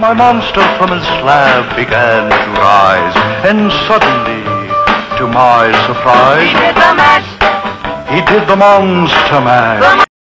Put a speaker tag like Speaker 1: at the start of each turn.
Speaker 1: My monster from his slab began to rise, and suddenly, to my surprise,
Speaker 2: He did the mash.
Speaker 1: he did the monster mash.